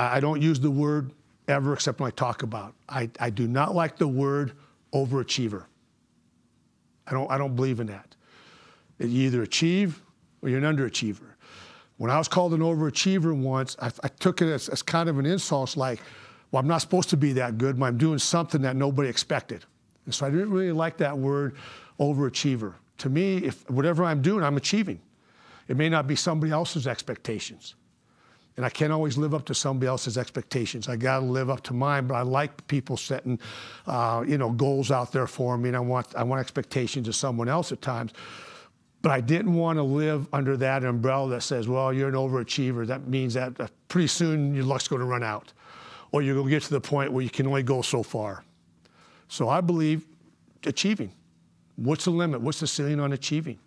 I, don't use the word ever except when I talk about. I, I do not like the word overachiever. I don't, I don't believe in that. You either achieve or you're an underachiever. When I was called an overachiever once, I, I took it as, as, kind of an insult. It's like, well, I'm not supposed to be that good, but I'm doing something that nobody expected. And so I didn't really like that word overachiever. To me, if whatever I'm doing, I'm achieving. It may not be somebody else's expectations. And I can't always live up to somebody else's expectations. I got to live up to mine, but I like people setting, uh, you know, goals out there for me, and I want I want expectations of someone else at times. But I didn't want to live under that umbrella that says, well, you're an overachiever. That means that uh, pretty soon your luck's going to run out, or you're going to get to the point where you can only go so far. So I believe achieving. What's the limit? What's the ceiling on achieving?